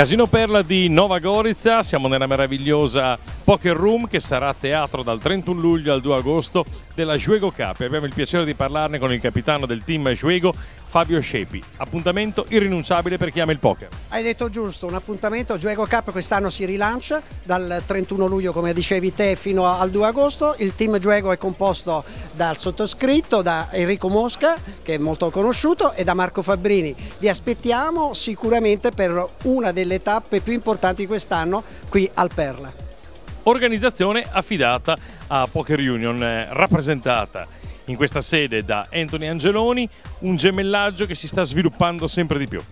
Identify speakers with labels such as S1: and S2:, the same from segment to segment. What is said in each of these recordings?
S1: Casino Perla di Nova Gorizia, siamo nella meravigliosa Poker Room che sarà teatro dal 31 luglio al 2 agosto della Juego Cup. Abbiamo il piacere di parlarne con il capitano del team Juego, Fabio Scepi. Appuntamento irrinunciabile per chi ama il poker.
S2: Hai detto giusto, un appuntamento Juego Cup quest'anno si rilancia dal 31 luglio come dicevi te fino al 2 agosto, il team Juego è composto dal sottoscritto, da Enrico Mosca che è molto conosciuto e da Marco Fabbrini. Vi aspettiamo sicuramente per una delle tappe più importanti quest'anno qui al Perla.
S1: Organizzazione affidata a Poker Union, eh, rappresentata in questa sede da Anthony Angeloni, un gemellaggio che si sta sviluppando sempre di più.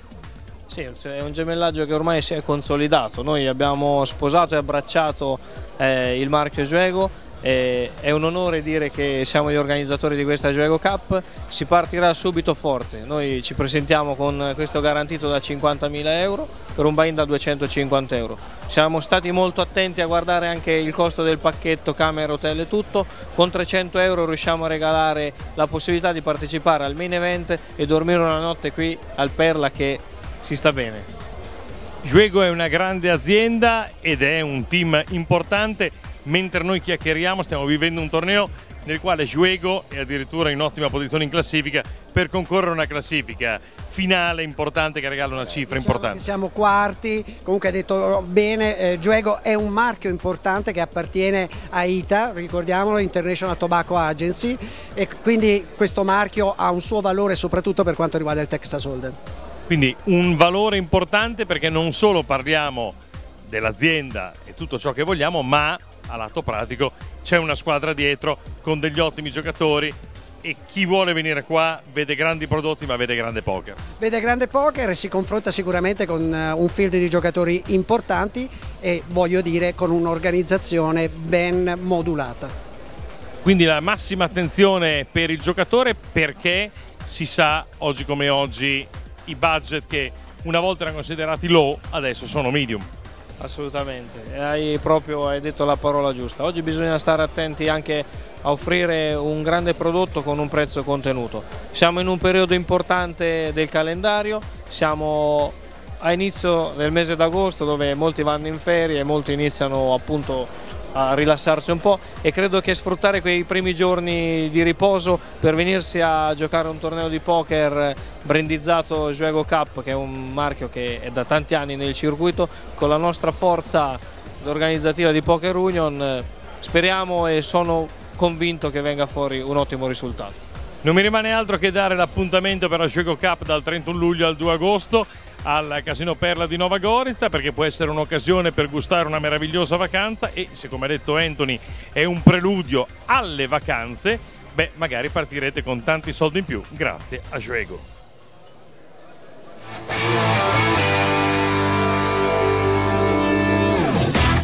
S3: Sì, è un gemellaggio che ormai si è consolidato, noi abbiamo sposato e abbracciato eh, il marchio Juego e è un onore dire che siamo gli organizzatori di questa Juego Cup, si partirà subito forte, noi ci presentiamo con questo garantito da 50.000 euro per un buy-in da 250 euro. Siamo stati molto attenti a guardare anche il costo del pacchetto, camera, hotel e tutto, con 300 euro riusciamo a regalare la possibilità di partecipare al main event e dormire una notte qui al Perla che si sta bene.
S1: Juego è una grande azienda ed è un team importante mentre noi chiacchieriamo stiamo vivendo un torneo nel quale Juego è addirittura in ottima posizione in classifica per concorrere a una classifica finale importante che regala una cifra
S2: diciamo
S1: importante.
S2: Siamo quarti, comunque hai detto bene, eh, Juego è un marchio importante che appartiene a ITA, ricordiamolo, International Tobacco Agency e quindi questo marchio ha un suo valore soprattutto per quanto riguarda il Texas Hold'em.
S1: Quindi un valore importante perché non solo parliamo dell'azienda e tutto ciò che vogliamo, ma a lato pratico c'è una squadra dietro con degli ottimi giocatori e chi vuole venire qua vede grandi prodotti ma vede grande poker.
S2: Vede grande poker e si confronta sicuramente con eh, un field di giocatori importanti e voglio dire con un'organizzazione ben modulata.
S1: Quindi la massima attenzione per il giocatore perché si sa oggi come oggi i budget che una volta erano considerati low adesso sono medium.
S3: Assolutamente, hai proprio hai detto la parola giusta. Oggi bisogna stare attenti anche a offrire un grande prodotto con un prezzo contenuto. Siamo in un periodo importante del calendario, siamo a inizio del mese d'agosto dove molti vanno in ferie e molti iniziano appunto a rilassarsi un po' e credo che sfruttare quei primi giorni di riposo per venirsi a giocare un torneo di poker brandizzato Juego Cup che è un marchio che è da tanti anni nel circuito con la nostra forza organizzativa di Poker Union speriamo e sono convinto che venga fuori un ottimo risultato.
S1: Non mi rimane altro che dare l'appuntamento per la Juego Cup dal 31 luglio al 2 agosto al Casino Perla di Nova Gorizia perché può essere un'occasione per gustare una meravigliosa vacanza e se come ha detto Anthony è un preludio alle vacanze, beh magari partirete con tanti soldi in più grazie a Juego.